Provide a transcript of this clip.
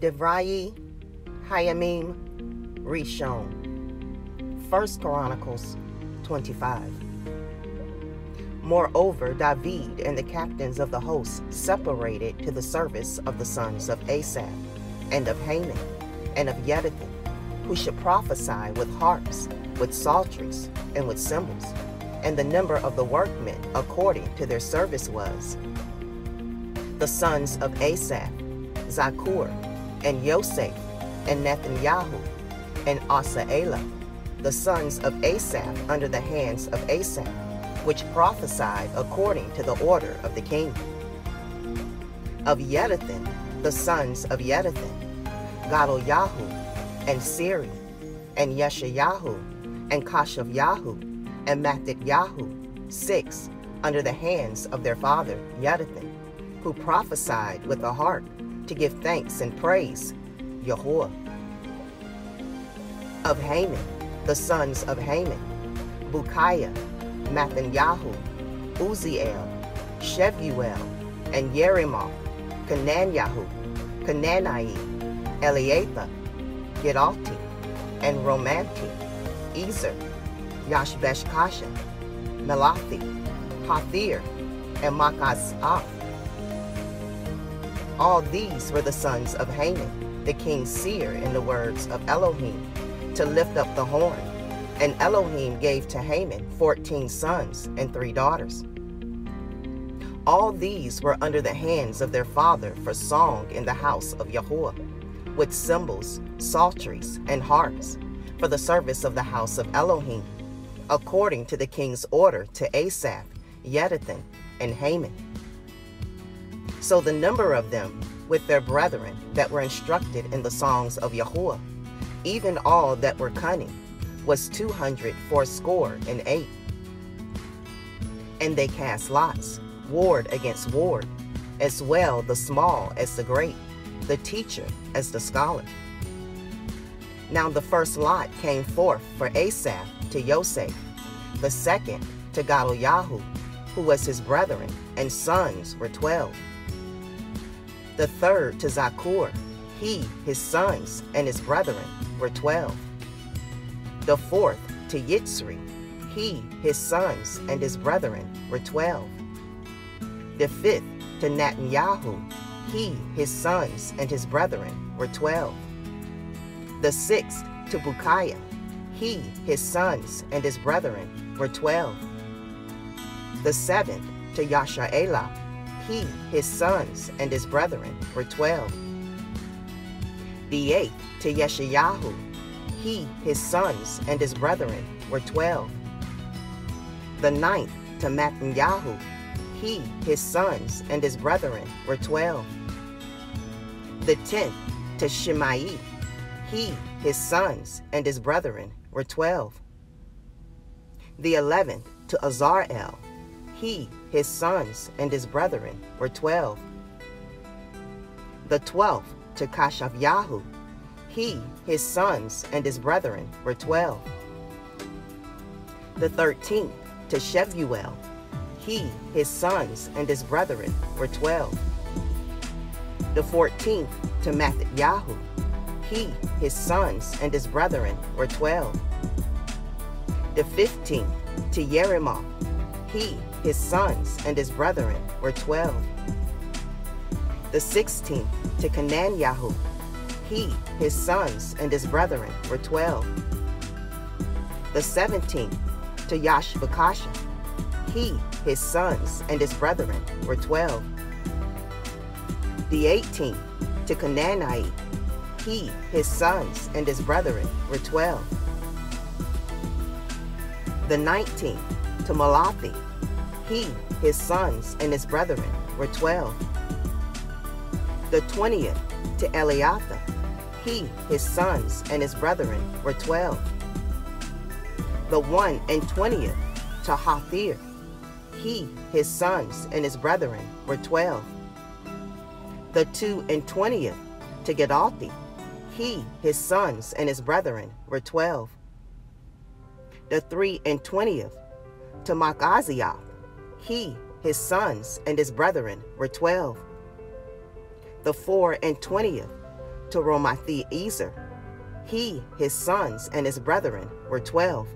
Divrei, Hayamim, Rishon. First Chronicles 25. Moreover, David and the captains of the hosts separated to the service of the sons of Asaph, and of Haman, and of Jeduthun, who should prophesy with harps, with psalteries, and with cymbals. And the number of the workmen according to their service was the sons of Asaph, Zaccur, and Joseph, and Nethanyahu, and Asaelah, the sons of Asaph under the hands of Asaph, which prophesied according to the order of the king. Of Jeduthun, the sons of Jeduthun, Gedaliah, and Siri, and Yeshayahu, and Kashavyahu, and Mattityahu, six, under the hands of their father Jeduthun, who prophesied with a harp to give thanks and praise, Yahweh. Of Haman, the sons of Haman, Bukiah, Mathanyahu, Uzziel, Shevuel, and Yerimoth, Cananyahu, Cananai, Eliatha, Giddalti, and Romanti, Ezer, Yashbeshkasha, Melathi, Hathir, and Makazah. All these were the sons of Haman, the king's seer, in the words of Elohim, to lift up the horn. And Elohim gave to Haman fourteen sons and three daughters. All these were under the hands of their father for song in the house of Yahweh, with cymbals, psalteries, and harps, for the service of the house of Elohim, according to the king's order to Asaph, Jeduthun, and Haman. So the number of them, with their brethren that were instructed in the songs of Yahweh, even all that were cunning, was two hundred fourscore and eight. And they cast lots, ward against ward, as well the small as the great, the teacher as the scholar. Now the first lot came forth for Asaph to Joseph, the second to Gedaliah, who was his brethren, and sons were twelve. The third to Zaccur, he, his sons, and his brethren were twelve. The fourth to Yitzri, he, his sons, and his brethren were twelve. The fifth to Netanyahu, he, his sons, and his brethren were twelve. The sixth to Bukiah, he, his sons, and his brethren were twelve. The seventh to Yashaelah, he, his sons, and his brethren were twelve. The eighth to Yeshayahu, he, his sons, and his brethren were twelve. The ninth to Mattanyahu, he, his sons, and his brethren were twelve. The tenth to Shimei, he, his sons, and his brethren were twelve. The eleventh to Azarel, he, his sons, and his brethren were twelve. The twelfth to Kashavyahu, he, his sons, and his brethren were twelve. The thirteenth to Shevuel, he, his sons, and his brethren were twelve. The fourteenth to Mattityahu, he, his sons, and his brethren were twelve. The fifteenth to Yerimoth, he, his sons, and his brethren were twelve. The sixteenth to Cananyahu, he, his sons, and his brethren were twelve. The seventeenth to Yashbakasha, he, his sons, and his brethren were twelve. The eighteenth to Cananite, he, his sons, and his brethren were twelve. The nineteenth to Malathi, he, his sons, and his brethren were twelve. The twentieth to Eliatha, he, his sons, and his brethren were twelve. The one and twentieth to Hathir, he, his sons, and his brethren were twelve. The two and twentieth to Giddalti, he, his sons, and his brethren were twelve. The three and twentieth to Machazioth, he, his sons, and his brethren were twelve. The four and twentieth to Romathi Ezer. He, his sons, and his brethren were twelve.